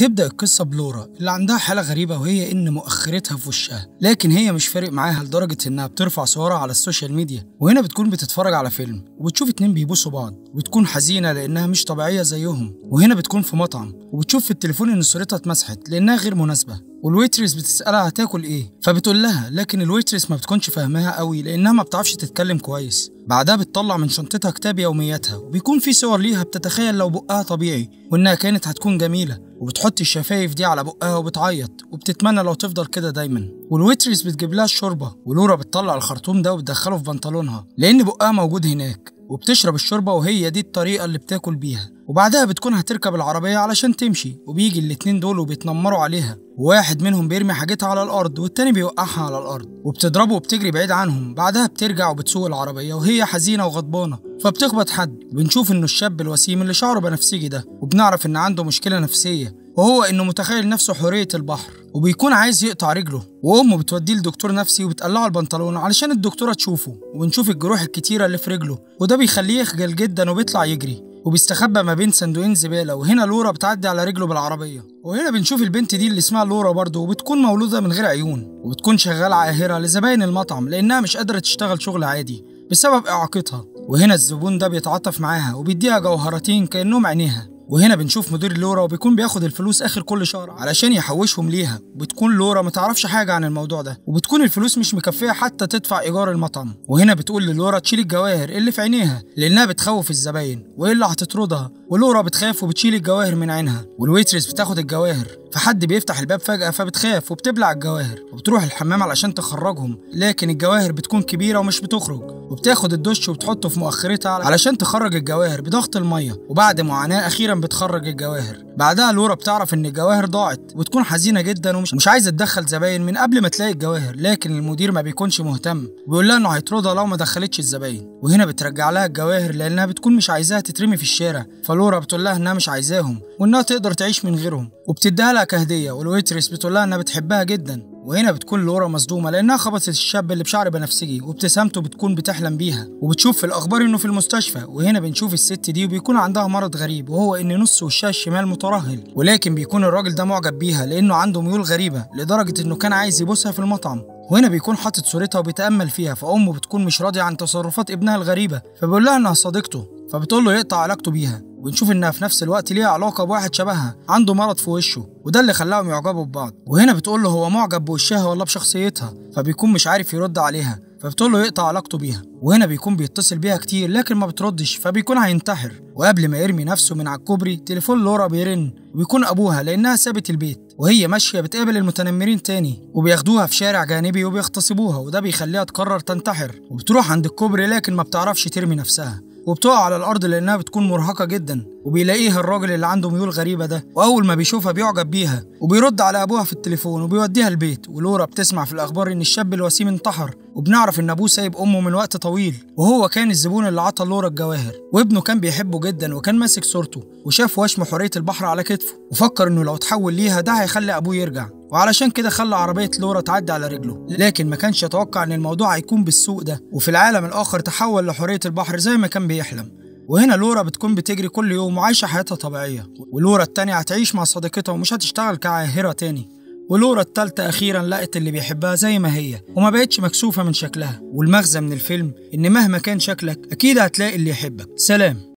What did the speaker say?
بتبدأ القصة بلورا اللي عندها حالة غريبة وهي إن مؤخرتها في وشها لكن هي مش فارق معاها لدرجة إنها بترفع صورها على السوشيال ميديا وهنا بتكون بتتفرج على فيلم وبتشوف اتنين بيبوسوا بعض وبتكون حزينة لأنها مش طبيعية زيهم وهنا بتكون في مطعم وبتشوف في التليفون إن صورتها اتمسحت لأنها غير مناسبة وال waitress بتسألها هتاكل إيه؟ فبتقول لها لكن ال waitress ما بتكونش فاهماها قوي لأنها ما بتعرفش تتكلم كويس. بعدها بتطلع من شنطتها كتاب يومياتها وبيكون في صور ليها بتتخيل لو بقها طبيعي وإنها كانت هتكون جميلة. وبتحط الشفايف دي على بقها وبتعيط وبتتمنى لو تفضل كده دايما. وال waitress بتجيب لها الشوربة ولورا بتطلع الخرطوم ده وبتدخله في بنطلونها لأن بقها موجود هناك وبتشرب الشوربة وهي دي الطريقة اللي بتاكل بيها. وبعدها بتكون هتركب العربية علشان تمشي وبيجي الاتنين دول وبيتنمروا عليها. وواحد منهم بيرمي حاجتها على الأرض والتاني بيوقعها على الأرض. وبتضربه وبتجري بعيد عنهم بعدها بترجع وبتسوق العربية وهي حزينة وغضبانة. فبتخبط حد بنشوف إنه الشاب الوسيم اللي شعره بنفسجي ده وبنعرف إن عنده مشكلة نفسية. وهو إنه متخيل نفسه حرية البحر وبيكون عايز يقطع رجله وأمه بتوديه لدكتور نفسي وبتقلعه البنطلون علشان الدكتورة تشوفه وبنشوف الجروح الكتيرة اللي في رجله وده بيخليه يخجل جدا وبيطلع يجري وبيستخبى ما بين صندوقين زبالة وهنا لورا بتعدي على رجله بالعربية وهنا بنشوف البنت دي اللي اسمها لورا برضه وبتكون مولودة من غير عيون وبتكون شغالة عاهره لزباين المطعم لأنها مش قادرة تشتغل شغل عادي بسبب إعاقتها وهنا الزبون ده بيتعاطف معاها وبيديها جوهرتين كأنهم عينيها وهنا بنشوف مدير لورا وبيكون بياخد الفلوس آخر كل شهر علشان يحوشهم ليها. وبتكون لورا ما تعرفش حاجة عن الموضوع ده وبتكون الفلوس مش مكفية حتى تدفع إيجار المطعم. وهنا بتقول للورا تشيل الجواهر اللي في عينيها لأنها بتخوف الزباين والا هتطردها؟ ولورا بتخاف وبتشيل الجواهر من عينها والويترس بتاخد الجواهر. فحد بيفتح الباب فجأة فبتخاف وبتبلع الجواهر وبتروح الحمام علشان تخرجهم لكن الجواهر بتكون كبيرة ومش بتخرج وبتاخد الدش وبتحطه في مؤخرتها علشان تخرج الجواهر بضغط المية وبعد معاناة أخيرا بتخرج الجواهر. بعدها لورا بتعرف إن الجواهر ضاعت وتكون حزينة جدا ومش مش عايزة تدخل زباين من قبل ما تلاقي الجواهر لكن المدير ما بيكونش مهتم وبيقول لها إنه هيطردها لو ما دخلتش الزباين وهنا بترجع لها الجواهر لأنها بتكون مش عايزاها تترمي في الشارع فلورا بتقول لها إنها مش عايزاهم وإنها تقدر تعيش من غيرهم وبتديها لها كهدية والويترس بتقول لها إنها بتحبها جدا. وهنا بتكون لورا مصدومة لأنها خبطت الشاب اللي بشعر بنفسجي وابتسامته بتكون بتحلم بيها. وبتشوف في الأخبار إنه في المستشفى وهنا بنشوف الست دي وبيكون عندها مرض غريب وهو إن نص وشها الشمال مترهل. ولكن بيكون الراجل ده معجب بيها لأنه عنده ميول غريبة لدرجة إنه كان عايز يبوسها في المطعم. وهنا بيكون حاطط صورتها وبيتأمل فيها فأمه بتكون مش راضية عن تصرفات ابنها الغريبة فبيقول لها إنها صديقته فبتقول له يقطع علاقته بيها. وبنشوف إنها في نفس الوقت ليها علاقة بواحد شبهها عنده مرض في وشه وده اللي خلاهم يعجبوا ببعض. وهنا بتقول له هو معجب بوشها ولا بشخصيتها فبيكون مش عارف يرد عليها فبتقول له يقطع علاقته بيها. وهنا بيكون بيتصل بيها كتير لكن ما بتردش فبيكون هينتحر. وقبل ما يرمي نفسه من على الكوبري تليفون لورا بيرن وبيكون أبوها لأنها سابت البيت. وهي ماشية بتقابل المتنمرين تاني وبياخدوها في شارع جانبي وبيغتصبوها وده بيخليها تقرر تنتحر. وبتروح عند الكوبري لكن ما بتعرفش ترمي نفسها. وبتقع على الأرض لأنها بتكون مرهقة جدا وبيلاقيها الراجل اللي عنده ميول غريبة ده وأول ما بيشوفها بيعجب بيها وبيرد على أبوها في التليفون وبيوديها البيت. ولورا بتسمع في الأخبار إن الشاب الوسيم انتحر وبنعرف إن أبوه سايب أمه من وقت طويل وهو كان الزبون اللي عطى لورا الجواهر. وابنه كان بيحبه جدا وكان ماسك صورته وشاف وشم حرية البحر على كتفه وفكر إنه لو تحول ليها ده هيخلي أبوه يرجع. وعلشان كده خلى عربية لورا تعدي على رجله لكن ما كانش يتوقع إن الموضوع هيكون بالسوء ده وفي العالم الآخر تحول لحرية البحر زي ما كان بيحلم. وهنا لورا بتكون بتجري كل يوم وعايشة حياتها طبيعية ولورا التانية هتعيش مع صديقتها ومش هتشتغل كعاهرة تاني. ولورا التالتة أخيرا لقت اللي بيحبها زي ما هي وما بقتش مكسوفة من شكلها. والمغزى من الفيلم إن مهما كان شكلك أكيد هتلاقي اللي يحبك. سلام.